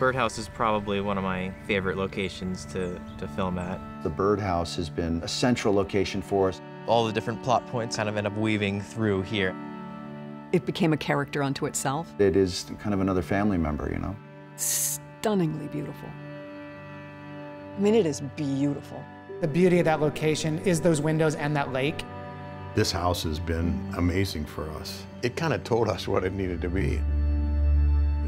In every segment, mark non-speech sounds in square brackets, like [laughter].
Byrde house is probably one of my favorite locations to, to film at. The Byrde house has been a central location for us. All the different plot points kind of end up weaving through here. It became a character unto itself. It is kind of another family member, you know? Stunningly beautiful. I mean, it is beautiful. The beauty of that location is those windows and that lake. This house has been amazing for us. It kind of told us what it needed to be.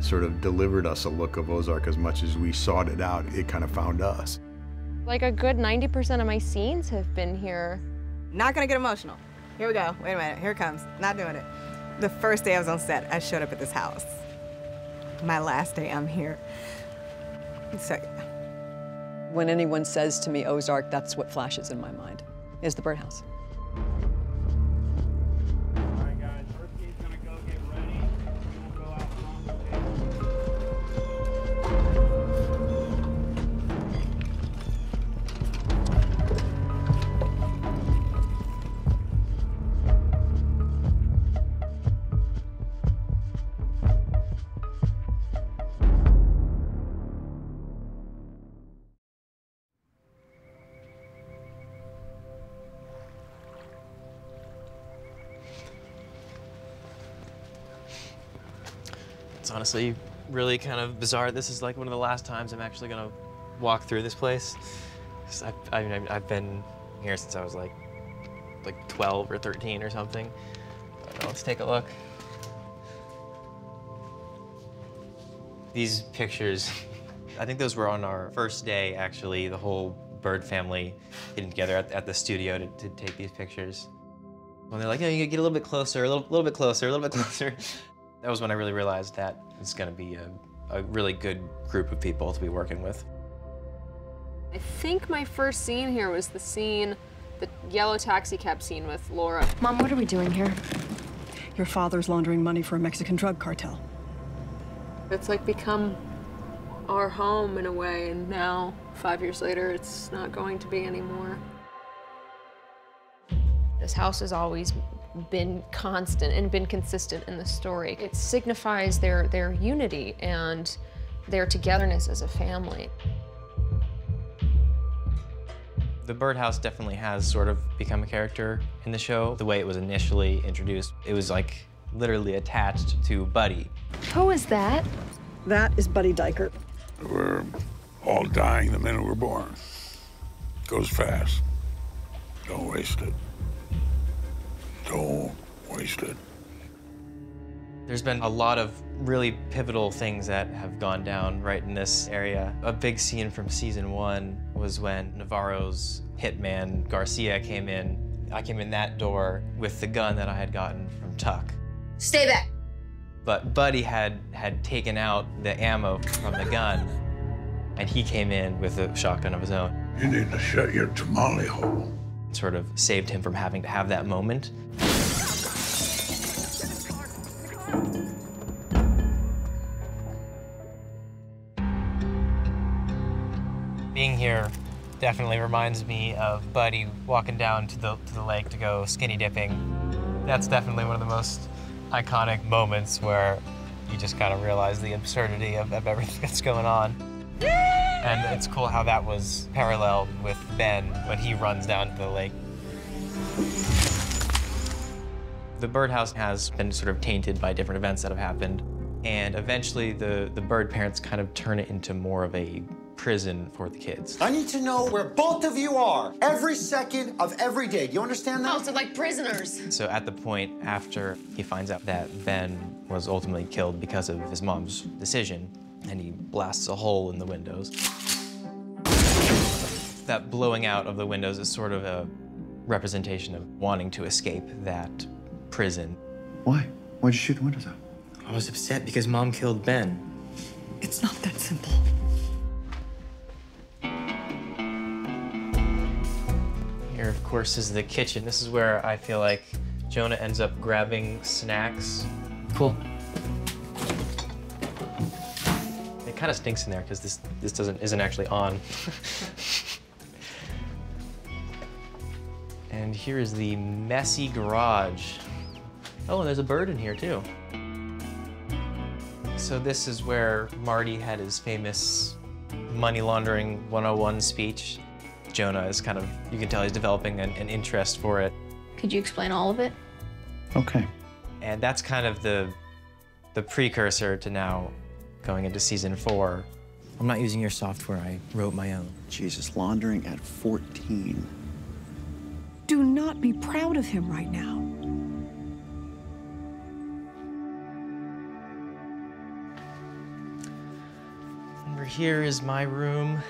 It sort of delivered us a look of Ozark as much as we sought it out. It kind of found us. Like a good 90% of my scenes have been here. Not gonna get emotional. Here we go. Wait a minute. Here it comes. Not doing it. The first day I was on set, I showed up at this house. My last day I'm here. So, When anyone says to me Ozark, that's what flashes in my mind, is the Byrde house. Honestly really kind of bizarre. This is like one of the last times I'm actually gonna walk through this place. I've, I mean, I've been here since I was like, like 12 or 13 or something. But let's take a look. These pictures, [laughs] I think those were on our first day, actually, the whole Byrde family getting together at, at the studio to, to take these pictures. When they're like, you know, you get a little bit closer, a little, little bit closer, a little bit [laughs] closer. That was when I really realized that it's gonna be a, a really good group of people to be working with. I think my first scene here was the scene, the yellow taxi cab scene with Laura. Mom, what are we doing here? Your father's laundering money for a Mexican drug cartel. It's like become our home in a way, and now, five years later, it's not going to be anymore. This house has always been constant and been consistent in the story. It signifies their, their unity and their togetherness as a family. The Byrde house definitely has sort of become a character in the show. The way it was initially introduced, it was like literally attached to Buddy. Who is that? That is Buddy Dieker. We're all dying the minute we're born. Goes fast. Don't waste it. Don't waste it. There's been a lot of really pivotal things that have gone down right in this area. A big scene from season one was when Navarro's hitman Garcia came in. I came in that door with the gun that I had gotten from Tuck. Stay back. But Buddy had had taken out the ammo from the gun, and he came in with a shotgun of his own. You need to shut your tamale hole. Sort of saved him from having to have that moment. Being here definitely reminds me of Buddy walking down to the, to the lake to go skinny dipping. That's definitely one of the most iconic moments where you just kind of realize the absurdity of, of everything [laughs] that's going on. And it's cool how that was paralleled with Ben when he runs down to the lake. The Byrde house has been sort of tainted by different events that have happened. And eventually the, the Byrde parents kind of turn it into more of a prison for the kids. I need to know where both of you are every second of every day. Do you understand that? Oh, so like prisoners. So at the point after he finds out that Ben was ultimately killed because of his mom's decision, and he blasts a hole in the windows. That blowing out of the windows is sort of a representation of wanting to escape that prison. Why? Why'd you shoot the windows out? I was upset because mom killed Ben. It's not that simple. Here, of course, is the kitchen. This is where I feel like Jonah ends up grabbing snacks. Cool. Kind of stinks in there because this this doesn't isn't actually on. [laughs] and here is the messy garage. Oh, and there's a bird in here too. So this is where Marty had his famous money laundering 101 speech. Jonah is kind of, you can tell he's developing an, an interest for it. Could you explain all of it? Okay. And that's kind of the, the precursor to now going into season four. I'm not using your software. I wrote my own. Jesus, laundering at 14. Do not be proud of him right now. Over here is my room.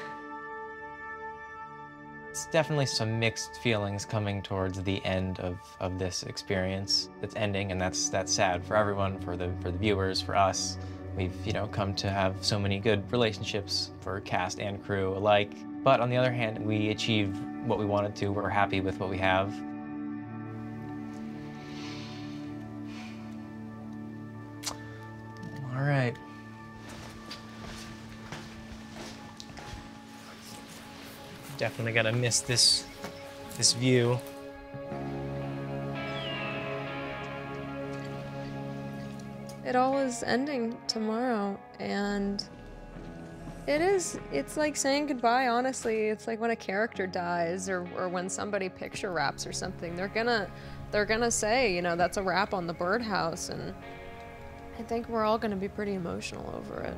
It's definitely some mixed feelings coming towards the end of, of this experience. It's ending, and that's that's sad for everyone, for the for the viewers, for us. We've you know come to have so many good relationships for cast and crew alike. But on the other hand, we achieved what we wanted to. We're happy with what we have. All right. Definitely gonna miss this this view. It all is ending tomorrow, and it is. It's like saying goodbye, honestly. It's like when a character dies or, or when somebody picture wraps or something. They're gonna they're gonna say, you know, that's a wrap on the Byrde house and I think we're all gonna be pretty emotional over it.